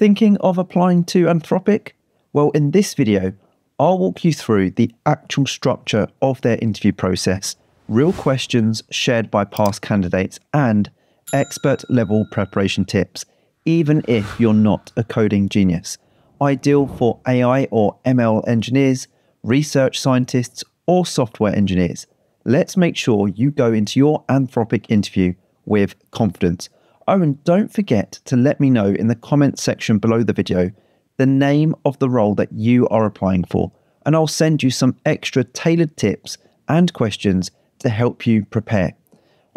Thinking of applying to Anthropic? Well, in this video, I'll walk you through the actual structure of their interview process, real questions shared by past candidates, and expert level preparation tips, even if you're not a coding genius. Ideal for AI or ML engineers, research scientists, or software engineers. Let's make sure you go into your Anthropic interview with confidence. Oh, and don't forget to let me know in the comments section below the video the name of the role that you are applying for, and I'll send you some extra tailored tips and questions to help you prepare.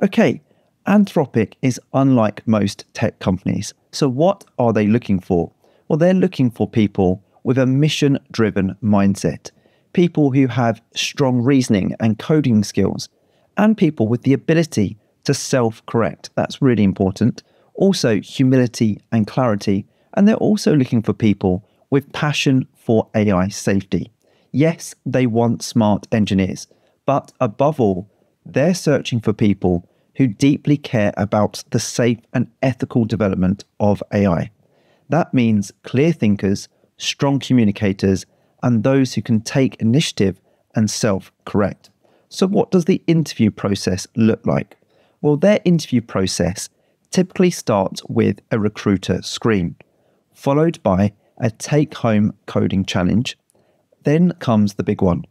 Okay, Anthropic is unlike most tech companies. So, what are they looking for? Well, they're looking for people with a mission driven mindset, people who have strong reasoning and coding skills, and people with the ability to self correct. That's really important. Also, humility and clarity. And they're also looking for people with passion for AI safety. Yes, they want smart engineers, but above all, they're searching for people who deeply care about the safe and ethical development of AI. That means clear thinkers, strong communicators, and those who can take initiative and self correct. So, what does the interview process look like? Well, their interview process typically starts with a recruiter screen, followed by a take home coding challenge. Then comes the big one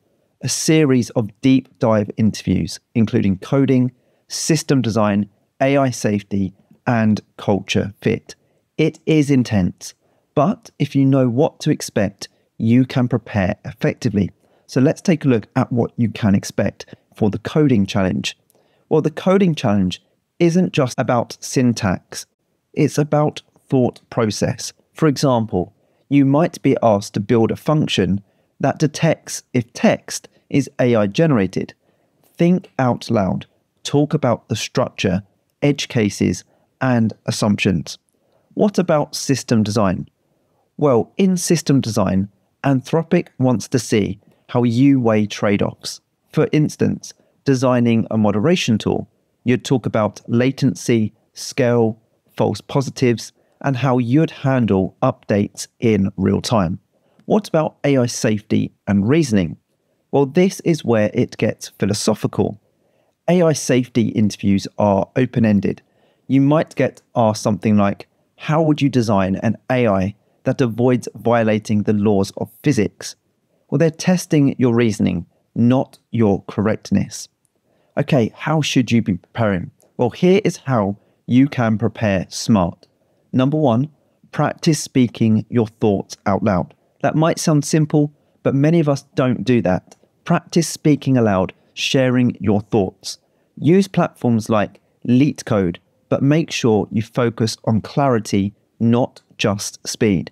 a series of deep dive interviews, including coding, system design, AI safety, and culture fit. It is intense, but if you know what to expect, you can prepare effectively. So let's take a look at what you can expect for the coding challenge. Well, the coding challenge isn't just about syntax, it's about thought process. For example, you might be asked to build a function that detects if text is AI generated. Think out loud, talk about the structure, edge cases, and assumptions. What about system design? Well, in system design, Anthropic wants to see how you weigh trade offs. For instance, designing a moderation tool, you'd talk about latency, scale, false positives, and how you'd handle updates in real time. What about AI safety and reasoning? Well, this is where it gets philosophical. AI safety interviews are open ended. You might get asked something like, How would you design an AI that avoids violating the laws of physics? Well, they're testing your reasoning, not your correctness. Okay, how should you be preparing? Well, here is how you can prepare smart. Number one, practice speaking your thoughts out loud. That might sound simple, but many of us don't do that. Practice speaking aloud, sharing your thoughts. Use platforms like LeetCode, but make sure you focus on clarity, not just speed.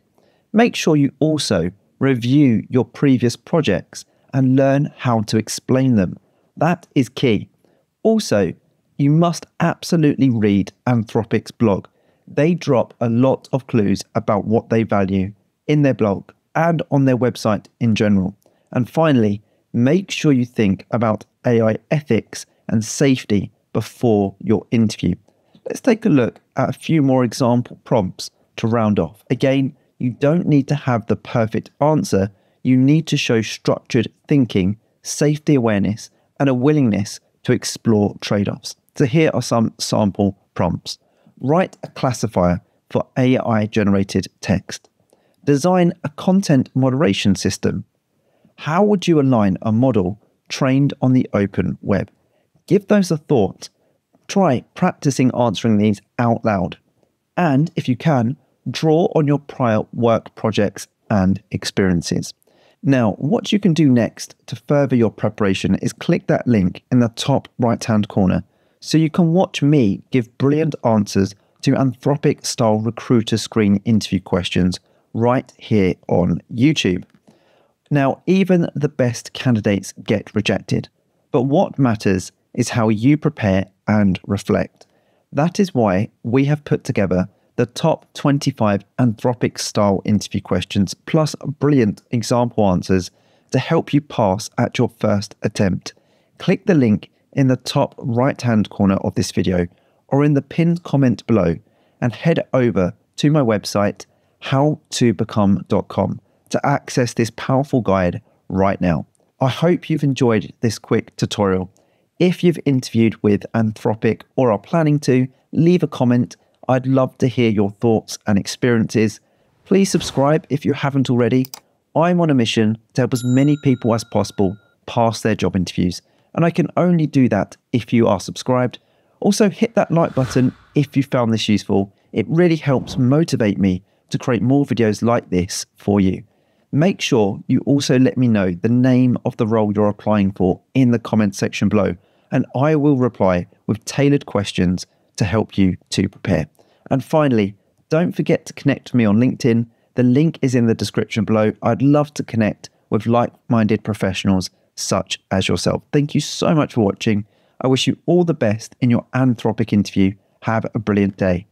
Make sure you also review your previous projects and learn how to explain them. That is key. Also, you must absolutely read Anthropic's blog. They drop a lot of clues about what they value in their blog and on their website in general. And finally, make sure you think about AI ethics and safety before your interview. Let's take a look at a few more example prompts to round off. Again, you don't need to have the perfect answer, you need to show structured thinking, safety awareness, and a willingness to explore trade offs. So, here are some sample prompts Write a classifier for AI generated text. Design a content moderation system. How would you align a model trained on the open web? Give those a thought. Try practicing answering these out loud. And if you can, draw on your prior work projects and experiences. Now, what you can do next to further your preparation is click that link in the top right hand corner so you can watch me give brilliant answers to Anthropic style recruiter screen interview questions right here on YouTube. Now, even the best candidates get rejected, but what matters is how you prepare and reflect. That is why we have put together the top 25 Anthropic style interview questions plus brilliant example answers to help you pass at your first attempt. Click the link in the top right hand corner of this video or in the pinned comment below and head over to my website how2become.com to access this powerful guide right now. I hope you've enjoyed this quick tutorial. If you've interviewed with Anthropic or are planning to, leave a comment. I'd love to hear your thoughts and experiences. Please subscribe if you haven't already. I'm on a mission to help as many people as possible pass their job interviews, and I can only do that if you are subscribed. Also, hit that like button if you found this useful. It really helps motivate me to create more videos like this for you. Make sure you also let me know the name of the role you're applying for in the comment section below, and I will reply with tailored questions to help you to prepare. And finally, don't forget to connect with me on LinkedIn. The link is in the description below. I'd love to connect with like minded professionals such as yourself. Thank you so much for watching. I wish you all the best in your Anthropic interview. Have a brilliant day.